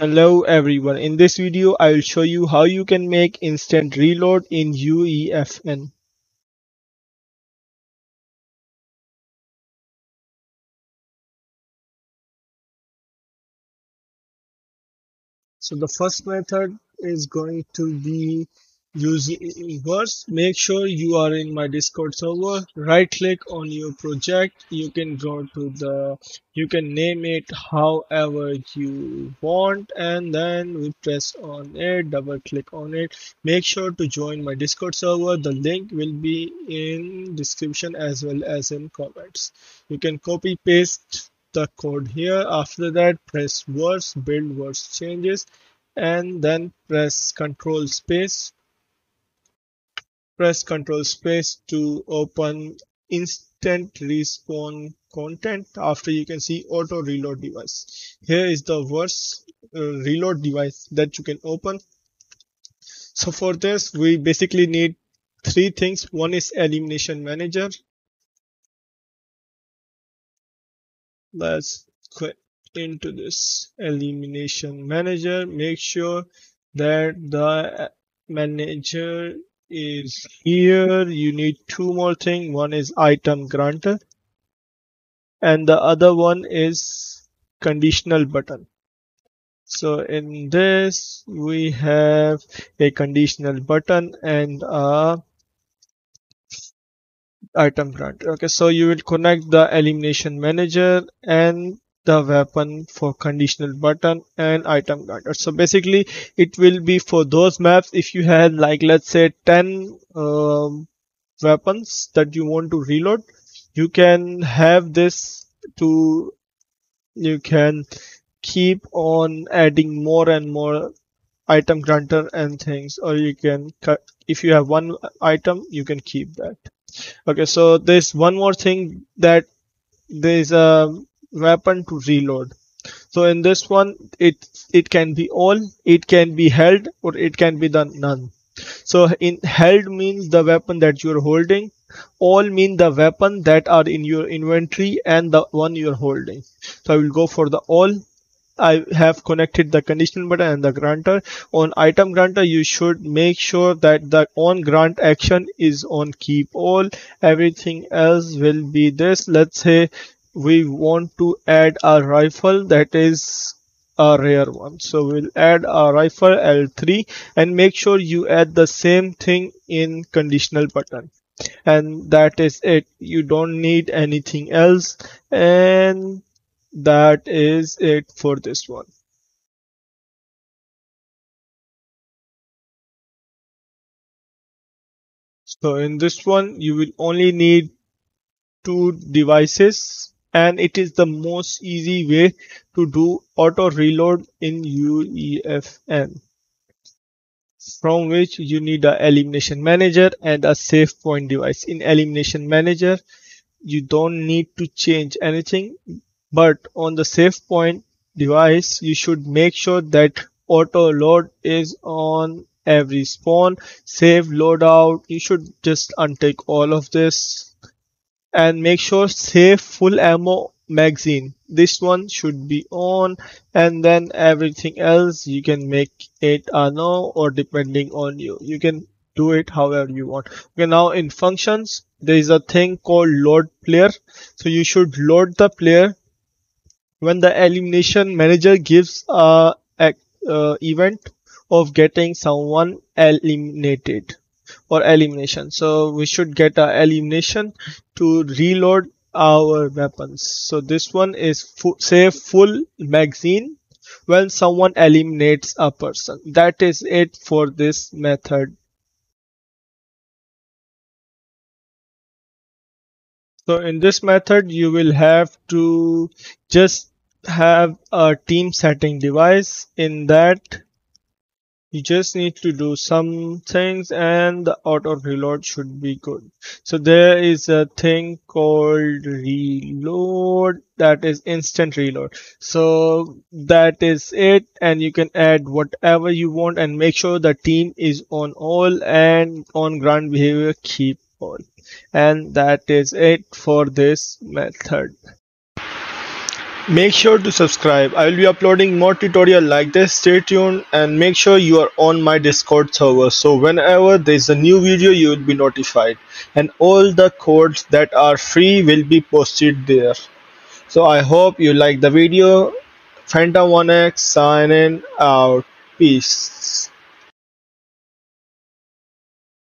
Hello everyone, in this video I will show you how you can make instant reload in UEFN. So the first method is going to be using verse make sure you are in my discord server. Right click on your project. You can go to the you can name it however you want and then we press on it double click on it. Make sure to join my discord server. The link will be in description as well as in comments. You can copy paste the code here. After that press verse build verse changes and then press control space Press Ctrl space to open instant respawn content after you can see auto reload device. Here is the worst uh, reload device that you can open. So for this we basically need three things. One is elimination manager. Let's go into this elimination manager. Make sure that the manager is here you need two more thing. One is item granter and the other one is conditional button. So in this we have a conditional button and a item granter okay so you will connect the elimination manager and the weapon for conditional button and item granter so basically it will be for those maps if you had like let's say 10 um, weapons that you want to reload you can have this to you can keep on adding more and more item granter and things or you can cut if you have one item you can keep that. Okay so there's one more thing that there's a weapon to reload so in this one it it can be all it can be held or it can be the none so in held means the weapon that you're holding all mean the weapon that are in your inventory and the one you're holding so i will go for the all I have connected the conditional button and the granter. On item granter, you should make sure that the on grant action is on keep all. Everything else will be this. Let's say we want to add a rifle that is a rare one. So we'll add a rifle L3 and make sure you add the same thing in conditional button. And that is it. You don't need anything else. And that is it for this one. So in this one you will only need two devices and it is the most easy way to do auto reload in UEFN from which you need a elimination manager and a save point device. In elimination manager you don't need to change anything but on the save point device you should make sure that auto load is on every spawn. Save loadout you should just untick all of this and make sure save full ammo magazine. This one should be on and then everything else you can make it a no or depending on you. You can do it however you want. Okay now in functions there is a thing called load player. So you should load the player. When the elimination manager gives a, a uh, event of getting someone eliminated or elimination. So we should get a elimination to reload our weapons. So this one is fu save full magazine when someone eliminates a person. That is it for this method. So in this method you will have to just have a team setting device in that you just need to do some things and the auto reload should be good. So there is a thing called reload. That is instant reload. So that is it. And you can add whatever you want and make sure the team is on all and on ground behavior keep all. And that is it for this method Make sure to subscribe. I will be uploading more tutorial like this. Stay tuned and make sure you are on my Discord server. So whenever there is a new video, you will be notified. And all the codes that are free will be posted there. So I hope you like the video. Phantom 1x sign in out. Peace.